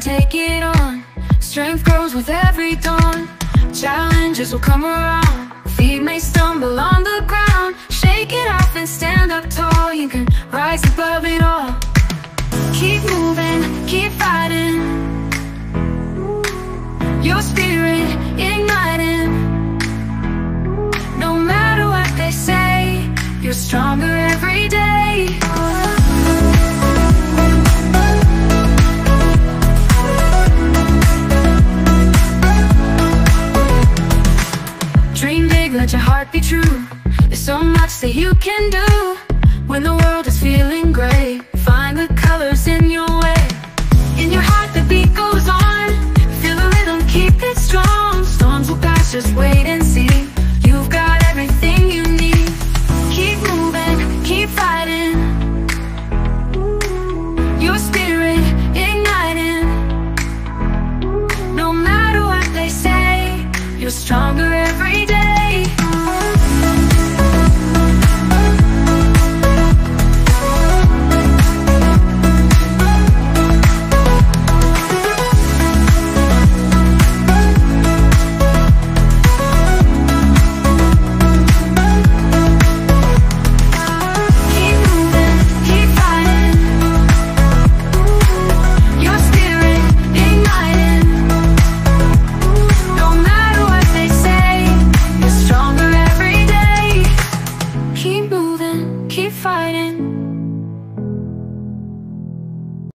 take it on. Strength grows with every dawn. Challenges will come around. Feet may stumble on the ground. Shake it off and stand up tall. You can rise above it all let your heart be true. There's so much that you can do When the world is feeling gray. Find the colors in your way. In your heart the beat goes on. Feel the rhythm, keep it strong. Storms will pass, just wait and see. You've got everything you need. Keep moving, keep fighting. Your spirit igniting. No matter what they say You're stronger fighting.